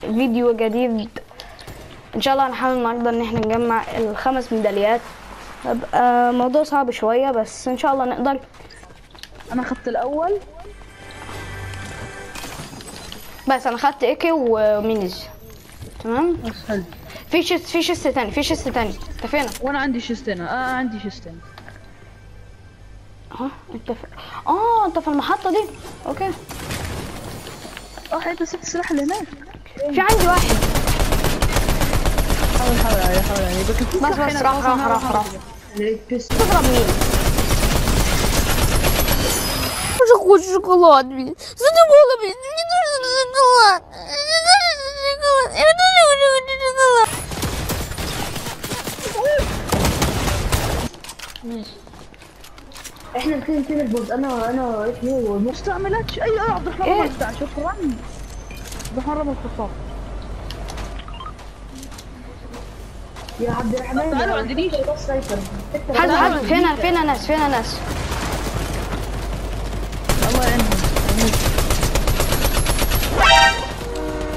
فيديو جديد. إن شاء الله هنحاول النهارده إن إحنا نجمع الخمس ميداليات. هيبقى موضوع صعب شوية بس إن شاء الله نقدر. أنا اخذت الأول. بس أنا خدت إيكي ومينيز. تمام؟ حلو. في شيست في شيست تاني في شيست تاني. انت فين وأنا عندي شيستين آه عندي شيستين ها؟ انت في... آه أنت في المحطة دي. أوكي. آه حتى سبت السلاح اللي هناك في عندي واحد حاول حاول عليه حاول عليه بس بس بس راح راح راح راح تضرب مين Уже хочу шоколад, блин. Задумала, блин. Мне нужен шоколад. Мне нужен шоколад. Я тоже хочу шоколад. احنا الاثنين كده البوز انا انا واحنا والمخ مستعملات اي اه عبد الرحمن إيه؟ رمى البتاع شكرا عبد الرحمن رمى الخطاب يا عبد الرحمن تعالوا عند سايبر. حد حد فينا فينا ناس فينا ناس.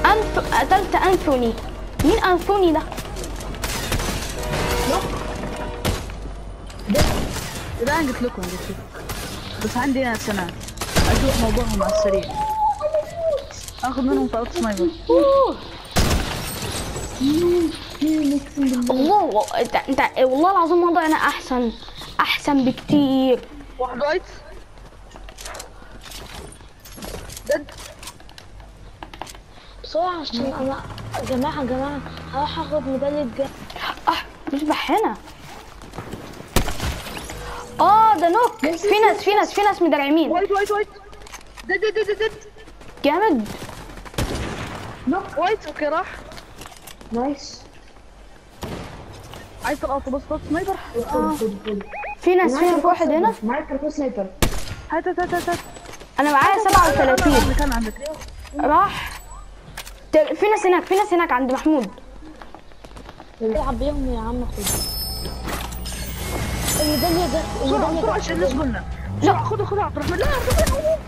الله. قتلت انثوني مين انثوني ده؟ لا. قلت لكم قلت لكم بس عندي ناس أنا أشوف موضوعهم على السريع. اخذ منهم ثلاث سنايبر. الله انت انت والله العظيم وضعنا أحسن أحسن بكتير. واحد وايت دد بسرعة عشان أنا يا جماعة يا جماعة هروح أخد ميدالية جا آه يصبح هنا آه ده نوك. في ناس في ناس في ناس مدرعمين وايت وايت وايت دد دد دد دد جامد وايت أوكي راح نايس عايز ثلاثة بس ثلاث سنايبر في ناس في واحد هنا معاك كاركو سنايبر هات هات هات هات أنا معايا 37 عندك أنا عندك راح في ناس هناك في ناس هناك عند محمود العب بيهم يا عم خد الميدالية ده بسرعة الميدالية بسرعة ده عشان الناس قلنا لا خذوا خذوا عبد الرحمن لا عبد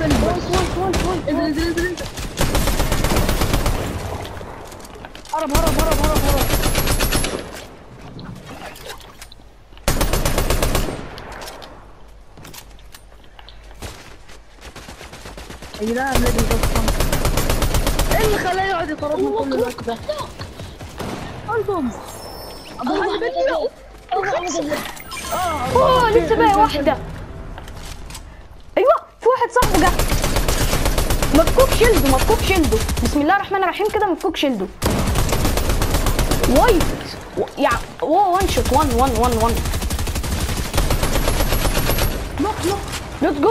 الرحمن اوه استنى بس انزل انزل انزل انزل هرب هرب هرب هرب هرب يا جدعان الذي يتصل إيه اللي خلاه يقعد يطردنا كل الوقت ده؟ بدي اوه لسه باقي أيوه في واحد صاحبه جه. مفكوك شيلده مفكوك شيلده بسم الله الرحمن الرحيم كده مفكوك شيلده وايت يا وان شوت وان وان وان وان look look let's go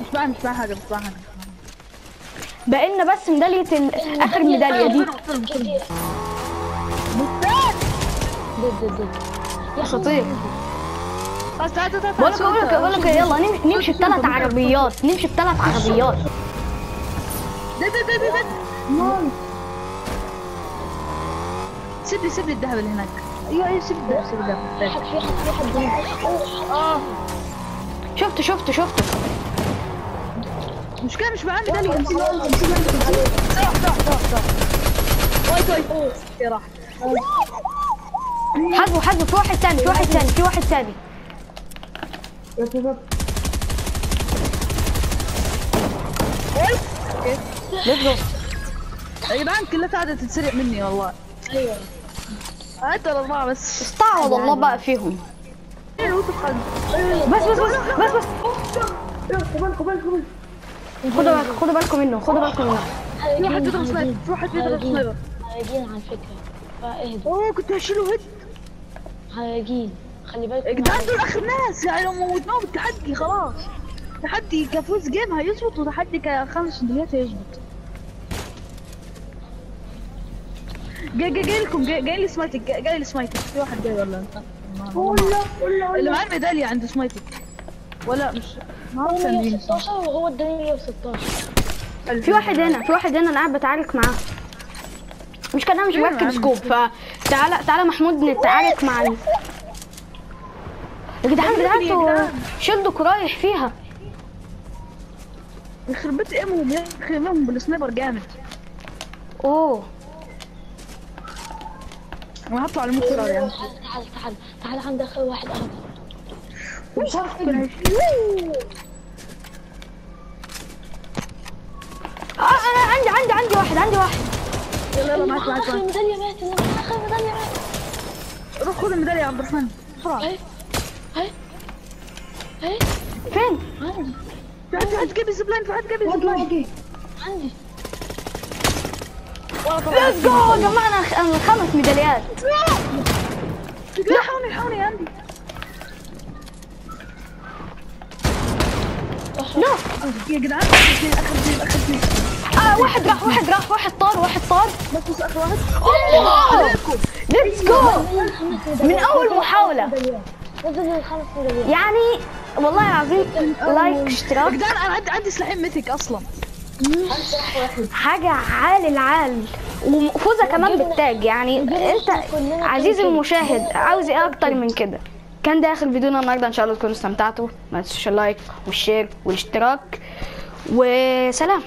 مش معاه مش معاه حاجة مش معاه حاجة. بقينا بس ميدالية ال- آخر ميدالية دي. ضد ضد خطير خلاص تعال تعال بقول لك بقول لك بقول لك يلا نم- نمشي بثلاث عربيات نمشي بثلاث عربيات. دد دد دد دد سيب لي سيب لي الذهب اللي هناك. أيوه أيوه سيب الذهب سيب الذهب. في حد في حد في حد. آه. شفته شفته شفته. مشكلة مش معاه ميدالية صح صح صح صح wait wait okay راح حذفه حذفه في واحد ثاني في واحد ثاني في واحد ثاني. يا شباب. let's go يا جدعان كلها قاعدة تتسرق مني والله. أيوه. هات الأربعة بس. استعوض الله بقى فيهم. وتفقد بس بس بس بس بس. خدوا بالكم خدوا بالكم منه خدوا بالكم منه. في واحد بيضرب sniper في واحد بيضرب sniper هايجين على فكرة. فاهدوا أوه كنت هشيله head. هايجين خلي بالك دول اخر ناس يعني لو موتناهم التحدي خلاص. تحدي كفوز جيم هيظبط وتحدي كخمس سندوتشات هيظبط جاي جاي جاي لكم جاي جاي لي سمايتك جاي جاي لي سمايتك في واحد جاي ولا ولا ولا اللي معاه الميدالية عنده سمايتك. ولا مش ما مين 116 وهو اداني 116 في واحد هنا في واحد هنا أنا قاعد بتعارك معاه. مش كان أنا مش مركب سكوب. فتعالى تعالى محمود نتعارك مع ال... يا جدعان يا جدعان أنتوا جدعان. شلدك رايح فيها. يخرب بيت ايمهم يا أخي ايمهم بالسنايبر جامد. أوه. أنا هطلع الموت يعني. تعال تعال تعال تعال عند أخي واحد اخر مش عارف آه أنا عندي عندي عندي واحد عندي واحد. يلا يلا معاك معاك اخر معاك. ميداليه مات اخر ميداليه مات روح خذ الميدالية يا عبد الرحمن. بسرعة هاي فين؟ جاب ال zipline في حد جاب ال zipline عندي let's go جمعنا خ- الخمس ميداليات. لا حاوني حاوني عندي. لا. يا جدعان اخر اثنين اخر اثنين آه واحد راح واحد راح واحد طار واحد طار. بس اخر واحد الله! let's go من أول محاولة. يعني والله العظيم like اشتراك. جدعان أنا عندي عندي سلاحين mythic أصلا. حاجة عال العال. وفوزة كمان بالتاج. يعني أنت عزيزي المشاهد عاوز إيه أكتر من كده؟ كان ده اخر فيديونا النهارده إن شاء الله تكونوا استمتعتوا. ما تنسوش ال like وال share والاشتراك. وسلام.